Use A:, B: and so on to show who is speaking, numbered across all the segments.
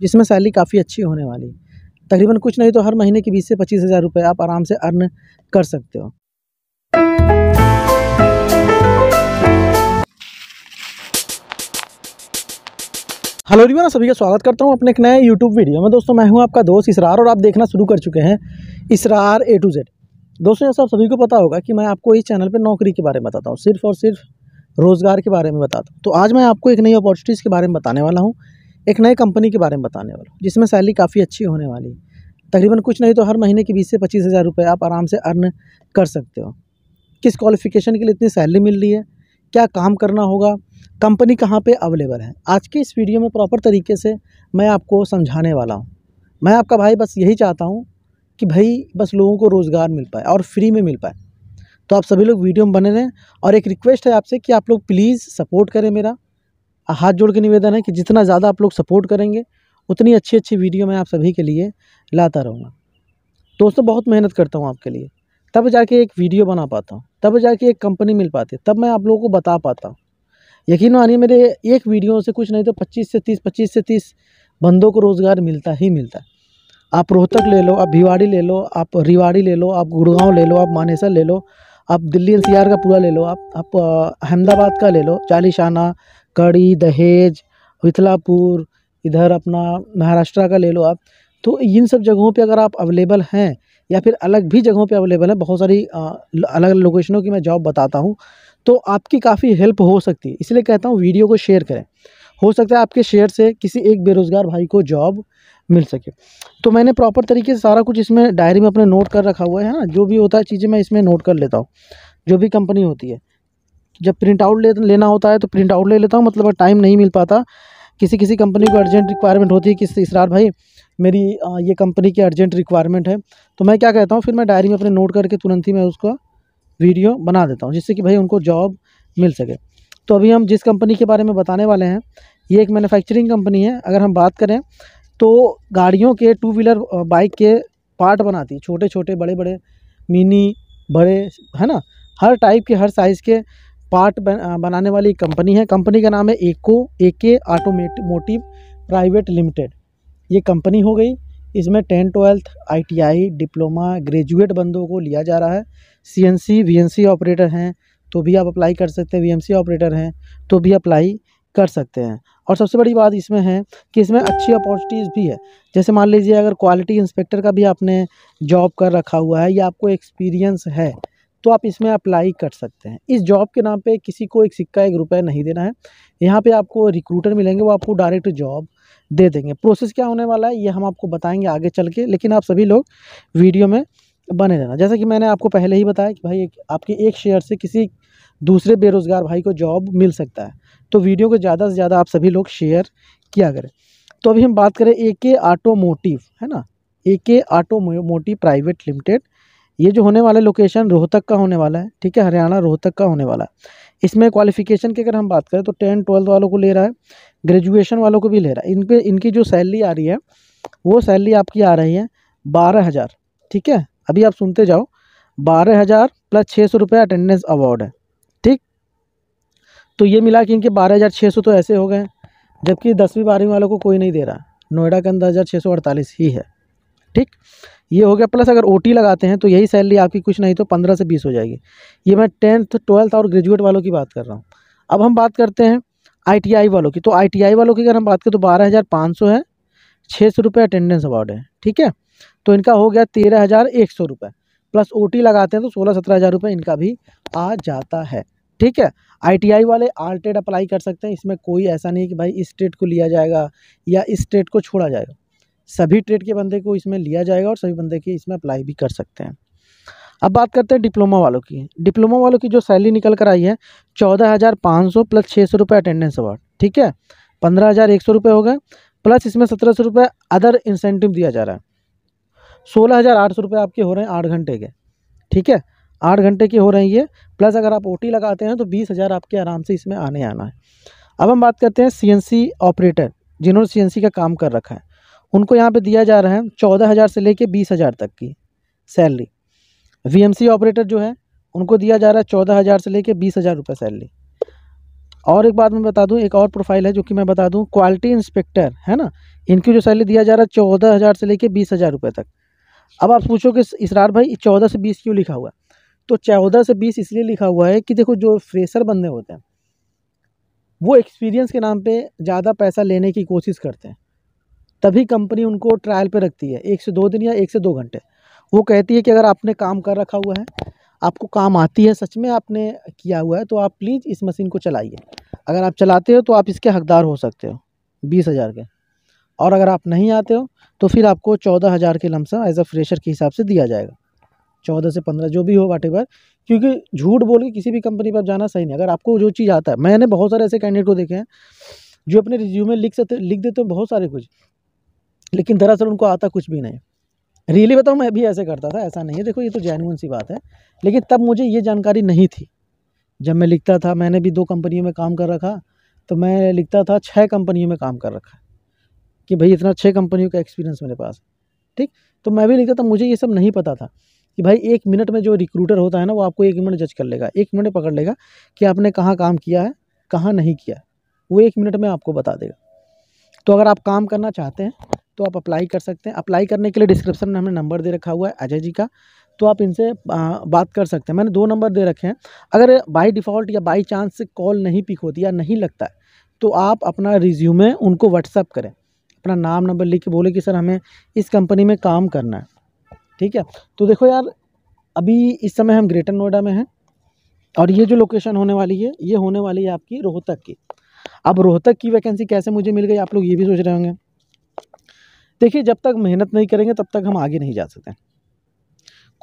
A: जिसमें सैलरी काफ़ी अच्छी होने वाली है। तकरीबन कुछ नहीं तो हर महीने की बीस से पच्चीस हज़ार रुपये आप आराम से अर्न कर सकते हो। हेलो एवरीवन सभी का स्वागत करता हूँ अपने एक नए यूट्यूब वीडियो में। दोस्तों, मैं हूँ आपका दोस्त इसरार और आप देखना शुरू कर चुके हैं इसरार ए टू जेड दोस्तों ऐसा सभी को पता होगा कि मैं आपको इस चैनल पर नौकरी के बारे में बताता हूँ, सिर्फ़ और सिर्फ़ रोज़गार के बारे में बताता हूँ। तो आज मैं आपको एक नई अपॉर्चुनिटीज़ के बारे में बताने वाला हूँ। एक नई कंपनी के बारे में बताने वाला हूँ, जिसमें सैलरी काफ़ी अच्छी होने वाली है। तकरीबन कुछ नहीं तो हर महीने की बीस से पच्चीस हज़ार रुपये आप आराम से अर्न कर सकते हो। किस क्वालिफ़िकेशन के लिए इतनी सैलरी मिल रही है? क्या काम करना होगा? कंपनी कहाँ पे अवेलेबल है? आज के इस वीडियो में प्रॉपर तरीके से मैं आपको समझाने वाला हूँ। मैं आपका भाई बस यही चाहता हूँ कि भाई बस लोगों को रोज़गार मिल पाए और फ्री में मिल पाए। तो आप सभी लोग वीडियो में बने रहें और एक रिक्वेस्ट है आपसे कि आप लोग प्लीज़ सपोर्ट करें मेरा। हाथ जोड़ के निवेदन है कि जितना ज़्यादा आप लोग सपोर्ट करेंगे, उतनी अच्छी अच्छी वीडियो मैं आप सभी के लिए लाता रहूँगा। दोस्तों, बहुत मेहनत करता हूँ आपके लिए। तब जाके एक वीडियो बना पाता हूँ, तब जाके एक कंपनी मिल पाती है, तब मैं आप लोगों को बता पाता हूँ। यकीन मानिए, मेरे एक वीडियो से कुछ नहीं तो पच्चीस से तीस, पच्चीस से तीस बंदों को रोज़गार मिलता ही मिलता है। आप रोहतक ले लो, आप भिवाड़ी ले लो, आप रिवाड़ी ले लो, आप गुड़गांव ले लो, आप मानेसर ले लो, आप दिल्ली एनसीआर का पूरा ले लो, आप आप अहमदाबाद का ले लो, चालीशाना कड़ी, दहेज, मिथिलापुर, इधर अपना महाराष्ट्र का ले लो आप। तो इन सब जगहों पे अगर आप अवेलेबल हैं, या फिर अलग भी जगहों पे अवेलेबल है, बहुत सारी अलग अलग लोकेशनों की मैं जॉब बताता हूँ तो आपकी काफ़ी हेल्प हो सकती है। इसलिए कहता हूँ, वीडियो को शेयर करें। हो सकता है आपके शेयर से किसी एक बेरोज़गार भाई को जॉब मिल सके। तो मैंने प्रॉपर तरीके से सारा कुछ इसमें डायरी में अपने नोट कर रखा हुआ है ना? जो भी होता है चीज़ें मैं इसमें नोट कर लेता हूँ। जो भी कंपनी होती है। जब प्रिंट आउट ले, लेना होता है तो प्रिंट आउट ले लेता हूँ मतलब टाइम नहीं मिल पाता। किसी किसी कंपनी को अर्जेंट रिक्वायरमेंट होती है किसी इसरार भाई, मेरी ये कंपनी की अर्जेंट रिक्वायरमेंट है। तो मैं क्या कहता हूँ, फिर मैं डायरी में अपने नोट करके तुरंत ही मैं उसका वीडियो बना देता हूँ, जिससे कि भाई उनको जॉब मिल सके। तो अभी हम जिस कंपनी के बारे में बताने वाले हैं, ये एक मैन्युफैक्चरिंग कंपनी है। अगर हम बात करें तो गाड़ियों के टू व्हीलर बाइक के पार्ट बनाती छोटे छोटे बड़े बड़े मिनी बड़े, है ना? हर टाइप के, हर साइज़ के पार्ट बनाने वाली कंपनी है। कंपनी का नाम है Eco A K Automotive Private Limited ये कंपनी हो गई। इसमें ten twelfth, ITI, diploma, graduate बंदों को लिया जा रहा है। सीएनसी, वीएनसी ऑपरेटर हैं तो भी आप अप्लाई कर सकते हैं। वीएमसी ऑपरेटर हैं तो भी अप्लाई कर सकते हैं। और सबसे बड़ी बात इसमें है कि इसमें अच्छी अपॉर्चुनिटीज़ भी है। जैसे मान लीजिए, अगर क्वालिटी इंस्पेक्टर का भी आपने जॉब कर रखा हुआ है, या आपको एक्सपीरियंस है तो आप इसमें अप्लाई कर सकते हैं। इस जॉब के नाम पे किसी को एक सिक्का, एक रुपये नहीं देना है। यहाँ पे आपको रिक्रूटर मिलेंगे, वो आपको डायरेक्ट जॉब दे देंगे। प्रोसेस क्या होने वाला है, ये हम आपको बताएँगे आगे चल के, लेकिन आप सभी लोग वीडियो में बने रहना। जैसा कि मैंने आपको पहले ही बताया कि भाई आपके एक शेयर से किसी दूसरे बेरोज़गार भाई को जॉब मिल सकता है। तो वीडियो को ज़्यादा से ज़्यादा आप सभी लोग शेयर किया करें। तो अभी हम बात करें ए के ऑटोमोटिव है ना? ए के ऑटोमोटिव प्राइवेट लिमिटेड ये जो होने वाला लोकेशन रोहतक का होने वाला है, ठीक है? हरियाणा रोहतक का होने वाला है। इसमें क्वालिफिकेशन की अगर हम बात करें तो टेन ट्वेल्थ वालों को ले रहा है ग्रेजुएशन वालों को भी ले रहा है। इनके, इनकी जो सैलरी आ रही है, वो सैलरी आपकी आ रही है बारह हज़ार, ठीक है? अभी आप सुनते जाओ, बारह हज़ार प्लस छः सौ रुपये अटेंडेंस अवार्ड है, ठीक? तो ये मिला कि इनके बारह हज़ार छः सौ तो ऐसे हो गए जबकि दसवीं बारहवीं वालों को कोई नहीं दे रहा। नोएडा के अंदर हज़ार छः सौ अड़तालीस ही है। ठीक? ये हो गया प्लस अगर ओटी लगाते हैं तो यही सैलरी आपकी कुछ नहीं तो पंद्रह से बीस हो जाएगी। ये मैं टेंथ ट्वेल्थ और ग्रेजुएट वालों की बात कर रहा हूँ। अब हम बात करते हैं आईटीआई वालों की। तो आईटीआई वालों की अगर हम बात करें तो बारह हज़ार पाँच सौ है छः सौ रुपये अटेंडेंस अवार्ड है, ठीक है? तो इनका हो गया तेरह हज़ार एक सौ रुपये। प्लस ओटी लगाते हैं तो सोलह सत्रह हज़ार रुपये इनका भी आ जाता है, ठीक है? आईटीआई वाले आल्टेड अप्लाई कर सकते हैं। इसमें कोई ऐसा नहीं कि भाई इस स्टेट को लिया जाएगा या इस स्टेट को छोड़ा जाएगा। सभी ट्रेड के बंदे को इसमें लिया जाएगा और सभी बंदे के इसमें अप्लाई भी कर सकते हैं। अब बात करते हैं डिप्लोमा वालों की। डिप्लोमा वालों की जो सैलरी निकल कर आई है, चौदह हज़ार पाँच सौ प्लस छः सौ रुपये अटेंडेंस अवार्ड ठीक है? पंद्रह हज़ार एक सौ रुपये हो गए प्लस इसमें सत्रह सौ रुपये अदर इंसेंटिव दिया जा रहा है। सोलह हज़ार आठ सौ रुपये आपके हो रहे हैं आठ घंटे के, ठीक है? आठ घंटे के हो रहे हैं ये प्लस अगर आप ओटी लगाते हैं तो बीस हज़ार आपके आराम से इसमें आने आना है। अब हम बात करते हैं सीएनसी ऑपरेटर जिन्होंने सीएनसी का काम कर रखा है। उनको यहाँ पे दिया जा रहा है चौदह हज़ार से लेके बीस हज़ार तक की सैलरी। वीएमसी ऑपरेटर जो है, उनको दिया जा रहा है चौदह हज़ार से लेके बीस हज़ार रुपये सैलरी। और एक बात मैं बता दूँ, एक और प्रोफ़ाइल है जो कि मैं बता दूँ क्वालिटी इंस्पेक्टर है ना? इनकी जो सैलरी दिया जा रहा है चौदह हज़ार से लेके बीस हज़ार रुपये तक। अब आप पूछो कि इसरार भाई, चौदह से बीस क्यों लिखा हुआ है? तो चौदह से बीस इसलिए लिखा हुआ है कि देखो जो फ्रेशर बंदे होते हैं, वो एक्सपीरियंस के नाम पे ज़्यादा पैसा लेने की कोशिश करते हैं। तभी कंपनी उनको ट्रायल पे रखती है, एक से दो दिन या एक से दो घंटे। वो कहती है कि अगर आपने काम कर रखा हुआ है, आपको काम आती है, सच में आपने किया हुआ है तो आप प्लीज़ इस मशीन को चलाइए। अगर आप चलाते हो तो आप इसके हकदार हो सकते हो, बीस हज़ार के। और अगर आप नहीं आते हो तो फिर आपको चौदह हज़ार के लमसम एज अ फ्रेशर के हिसाब से दिया जाएगा। चौदह से पंद्रह जो भी हो वाट क्योंकि झूठ बोल के किसी भी कंपनी पर जाना सही नहीं। अगर आपको जो चीज़ आता है, मैंने बहुत सारे ऐसे कैंडिडेट को देखे हैं, जो अपने रिज्यूमे लिख सकते लिख देते हैं बहुत सारे कुछ। लेकिन दरअसल उनको आता कुछ भी नहीं। रियली बताऊँ, मैं भी ऐसे करता था, ऐसा नहीं है। देखो, ये तो जैनुअन सी बात है। लेकिन तब मुझे ये जानकारी नहीं थी। जब मैं लिखता था, मैंने भी दो कंपनियों में काम कर रखा तो मैं लिखता था छः कंपनियों में काम कर रखा, कि भाई इतना छः कंपनियों का एक्सपीरियंस मेरे पास ठीक? तो मैं भी लिखता था, मुझे ये सब नहीं पता था, कि भाई एक मिनट में जो रिक्रूटर होता है ना, वो आपको एक मिनट जज कर लेगा, एक मिनट पकड़ लेगा, कि आपने कहाँ काम किया है, कहाँ नहीं किया वो एक मिनट में आपको बता देगा। तो अगर आप काम करना चाहते हैं तो आप अप्लाई कर सकते हैं। अप्लाई करने के लिए डिस्क्रिप्शन में हमने नंबर दे रखा हुआ है, अजय जी का। तो आप इनसे बात कर सकते हैं। मैंने दो नंबर दे रखे हैं। अगर बाई डिफ़ॉल्ट या बाई चांस से कॉल नहीं पिक होती या नहीं लगता है तो आप अपना रिज्यूमे उनको व्हाट्सअप करें। अपना नाम नंबर लिख के बोले कि, सर, हमें इस कंपनी में काम करना है। ठीक है? तो देखो यार, अभी इस समय हम ग्रेटर नोएडा में हैं और ये जो लोकेशन होने वाली है, ये होने वाली है आपकी रोहतक की। अब रोहतक की वैकेंसी कैसे मुझे मिल गई, आप लोग ये भी सोच रहे होंगे। देखिए, जब तक मेहनत नहीं करेंगे, तब तक हम आगे नहीं जा सकते।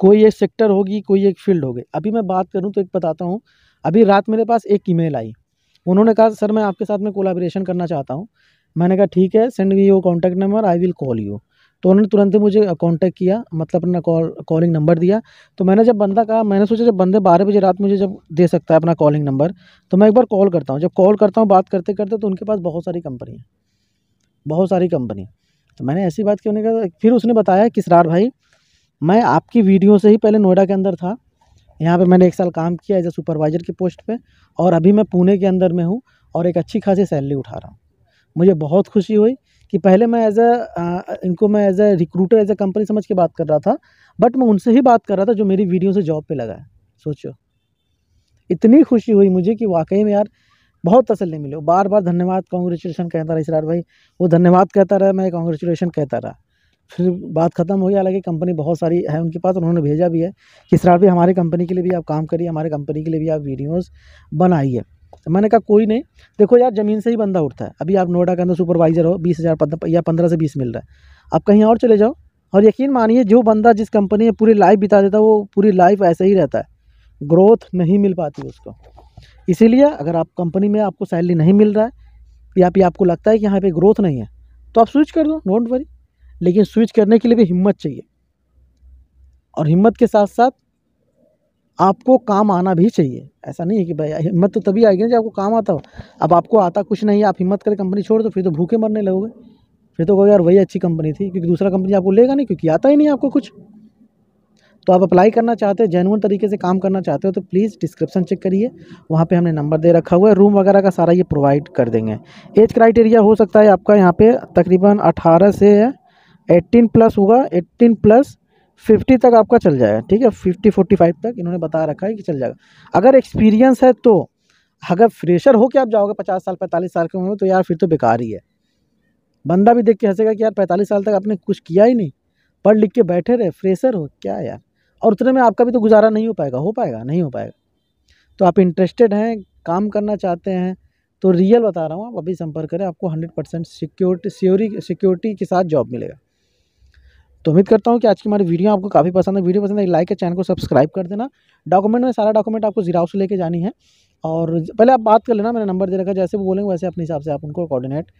A: कोई एक सेक्टर होगी, कोई एक फ़ील्ड होगी। अभी मैं बात करूँ तो एक बताता हूँ, अभी रात मेरे पास एक ईमेल आई। उन्होंने कहा, सर, मैं आपके साथ में कोलाब्रेशन करना चाहता हूँ। मैंने कहा, ठीक है send me your contact number I will call you तो उन्होंने तुरंत ही मुझे कांटेक्ट किया मतलब अपना कॉल कॉलिंग नंबर दिया। तो मैंने जब बंदा कहा, मैंने सोचा जब बंदे बारह बजे रात मुझे जब दे सकता है अपना कॉलिंग नंबर तो मैं एक बार कॉल करता हूँ। जब कॉल करता हूँ, बात करते करते तो उनके पास बहुत सारी कंपनी है। बहुत सारी कंपनी तो मैंने ऐसी बात क्यों नहीं कहा? फिर उसने बताया किसरार भाई, मैं आपकी वीडियो से ही पहले नोएडा के अंदर था। यहाँ पे मैंने एक साल काम किया एज ए सुपरवाइज़र की पोस्ट पे और अभी मैं पुणे के अंदर में हूँ और एक अच्छी खासी सैलरी उठा रहा हूँ। मुझे बहुत खुशी हुई कि पहले मैं एज अ इनको मैं as a recruiter, as a company समझ के बात कर रहा था, बट मैं उनसे ही बात कर रहा था जो मेरी वीडियो से जॉब पे लगा है। सोचो इतनी खुशी हुई मुझे कि वाकई में यार बहुत तसल्ली मिले। बार बार धन्यवाद कॉन्ग्रेचुलेसन कहता रहा इसरार भाई। वो धन्यवाद कहता रहा, मैं कॉन्ग्रेचुलेसन कहता रहा। फिर बात ख़त्म हो गई हालाँकि कंपनी बहुत सारी है उनके पास, उन्होंने भेजा भी है कि इसरार भाई, हमारी कंपनी के लिए भी आप काम करिए, हमारे कंपनी के लिए भी आप वीडियोज़ बनाइए। तो मैंने कहा, कोई नहीं। देखो यार, ज़मीन से ही बंदा उठता है। अभी आप नोएडा के अंदर सुपरवाइज़र हो, बीस हज़ार या पंद्रह से बीस मिल रहा है। आप कहीं और चले जाओ और यकीन मानिए, जो बंदा जिस कंपनी में पूरी लाइफ बिता देता है, वो पूरी लाइफ ऐसे ही रहता है। ग्रोथ नहीं मिल पाती उसको। इसीलिए अगर आप कंपनी में आपको सैलरी नहीं मिल रहा है, या फिर आपको लगता है कि यहाँ पे ग्रोथ नहीं है तो आप स्विच कर दो डोंट वरी लेकिन स्विच करने के लिए भी हिम्मत चाहिए। और हिम्मत के साथ साथ आपको काम आना भी चाहिए। ऐसा नहीं है कि भाई हिम्मत तो तभी आएगी ना जब आपको काम आता हो। अब आपको आता कुछ नहीं, आप हिम्मत करके कंपनी छोड़ दो, फिर तो भूखे मरने लगोगे। फिर तो कहो, यार, वही अच्छी कंपनी थी, क्योंकि दूसरा कंपनी आपको लेगा नहीं, क्योंकि आता ही नहीं आपको कुछ। तो आप अप्लाई करना चाहते हो जेनुअन तरीके से काम करना चाहते हो तो प्लीज़ डिस्क्रिप्शन चेक करिए। वहाँ पे हमने नंबर दे रखा हुआ है। रूम वगैरह का सारा ये प्रोवाइड कर देंगे। एज क्राइटेरिया हो सकता है आपका यहाँ पे तकरीबन 18 से 18 प्लस होगा। 18 प्लस फिफ्टी तक आपका चल जाएगा। ठीक है? फिफ्टी फोर्टी फाइव तक इन्होंने बता रखा है कि चल जाएगा। अगर एक्सपीरियंस है तो अगर फ्रेशर हो के आप जाओगे, पचास साल, पैंतालीस साल के उम्र में तो यार फिर तो बेकार ही है। बंदा भी देख के हंसेगा कि यार पैंतालीस साल तक आपने कुछ किया ही नहीं। पढ़ लिख के बैठे रहे फ्रेशर हो, क्या यार? और उतने में आपका भी तो गुजारा नहीं हो पाएगा हो पाएगा, नहीं हो पाएगा। तो आप इंटरेस्टेड हैं, काम करना चाहते हैं तो रियल बता रहा हूँ, आप अभी संपर्क करें, आपको हंड्रेड परसेंट सिक्योरिटी सियोरी सिक्योरिटी के साथ जॉब मिलेगा। तो उम्मीद करता हूँ कि आज की हमारी वीडियो आपको काफ़ी पसंद है। वीडियो पसंद है लाइक है चैनल को सब्सक्राइब कर देना। डॉक्यूमेंट में सारा डॉक्यूमेंट आपको जीराव से लेके जानी है। और पहले आप बात कर लेना, मेरा नंबर दे रखा, जैसे वो बोलेंगे, वैसे अपने हिसाब से आप उनको कोऑर्डिनेट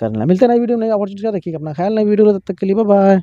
A: करना। मिलते नई वीडियो नई अपॉर्चुनिटी रखिएगा अपना ख्याल, नई वीडियो तब तक के लिए बाय